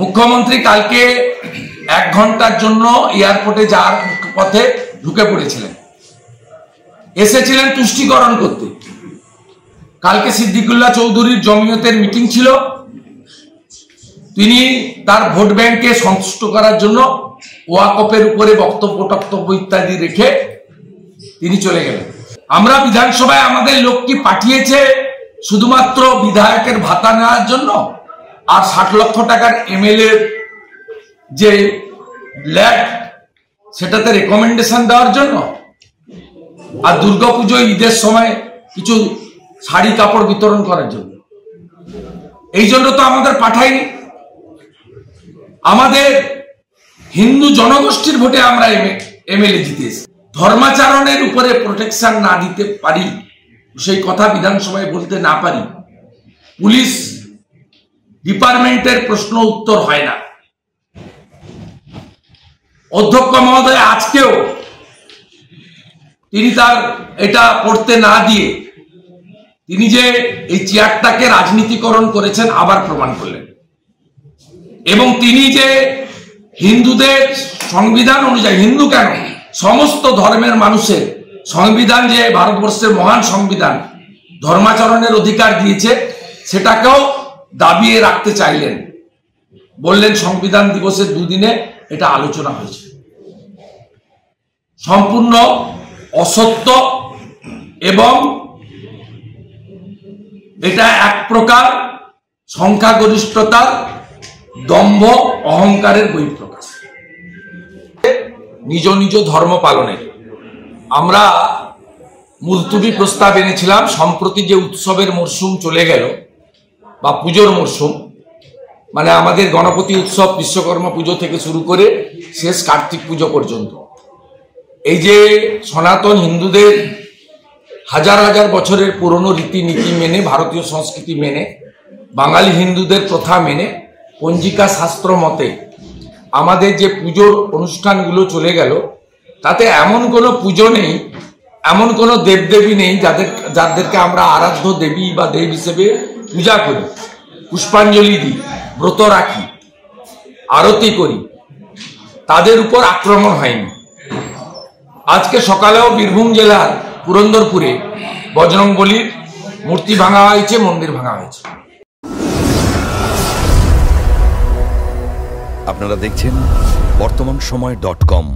মুখ্যমন্ত্রী কালকে এক ঘণ্টার জন্য এয়ারপোর্টে যাওয়ার পথে ঢুকে পড়েছিলেন। এসেছিলেন তুষ্টিকরণ করতে। কালকে সিদ্দিকুল্লাহ চৌধুরীর জমিয়তের মিটিং ছিল। তিনি তার ভোট ব্যাংকে সন্তুষ্ট করার জন্য ওয়াকপের উপরে বক্তব্য, টক্তব্য ইত্যাদি রেখে তিনি চলে গেলেন। আমরা বিধানসভায় আমাদের লোক কি পাঠিয়েছে শুধুমাত্র বিধায়কের ভাতা নেওয়ার জন্য? আর ষাট লক্ষ টাকার এমএলএ যে ল্যাব, সেটাতে রেকমেন্ডেশন দেওয়ার জন্য? আর দুর্গাপুজো ঈদের সময় কিছু শাড়ি কাপড় বিতরণ করার জন্য। এই জন্য তো আমাদের পাঠায়নি আমাদের হিন্দু জনগোষ্ঠীর ভোটে আমরা এমএলএ জিতেছি ধর্মাচরণের উপরে প্রোটেকশন না দিতে পারি, সেই কথা বিধানসভায় বলতে না পারি। পুলিশ ডিপার্টমেন্টের প্রশ্ন উত্তর হয় না। অধ্যক্ষ মহোদয়, আজকেও তিনি তার এটা পড়তে না দিয়ে তিনি যে এই চেয়ারটাকে রাজনীতিকরণ করেছেন আবার প্রমাণ করলেন। এবং তিনি যে হিন্দুদের সংবিধান অনুযায়ী, হিন্দু কেন? সমস্ত ধর্মের মানুষের সংবিধান যে ভারতবর্ষের মহান সংবিধান, ধর্মাচরণের অধিকার দিয়েছে, সেটাকেও দাবিয়ে রাখতে চাইলেন। বললেন, সংবিধান দিবসের দুদিনে এটা আলোচনা হয়েছে। সম্পূর্ণ অসত্য এবং এটা এক প্রকার সংখ্যাগরিষ্ঠতার দম্ভ অহংকারের বহিঃপ্রকাশ। নিজ নিজ ধর্ম পালনের আমরা মুলতুবি প্রস্তাব এনেছিলাম, সম্প্রতি যে উৎসবের মরশুম চলে গেল বা পুজোর মরশুম মানে আমাদের গণপতি উৎসব বিশ্বকর্মা পুজো থেকে শুরু করে শেষ কার্তিক পুজো পর্যন্ত। এই যে সনাতন হিন্দুদের হাজার হাজার বছরের পুরনো রীতিনীতি মেনে, ভারতীয় সংস্কৃতি মেনে, বাঙালি হিন্দুদের প্রথা মেনে, পঞ্জিকা শাস্ত্র মতে আমাদের যে পুজোর অনুষ্ঠানগুলো চলে গেল, তাতে এমন কোনো পুজো নেই, এমন কোনো দেবদেবী নেই যাদের যাদেরকে আমরা আরাধ্য দেবী বা দেব হিসেবে পূজা করি, পুষ্পাঞ্জলি দিই, ব্রত রাখি, আরতি করি, তাদের উপর আক্রমণ হয়নি। আজকে সকালেও বীরভূম জেলার পুরন্দরপুরে বজরংবলির মূর্তি ভাঙা হয়েছে, মন্দির ভাঙা হয়েছে। আপনারা দেখছেন বর্তমান সময় ডট কম।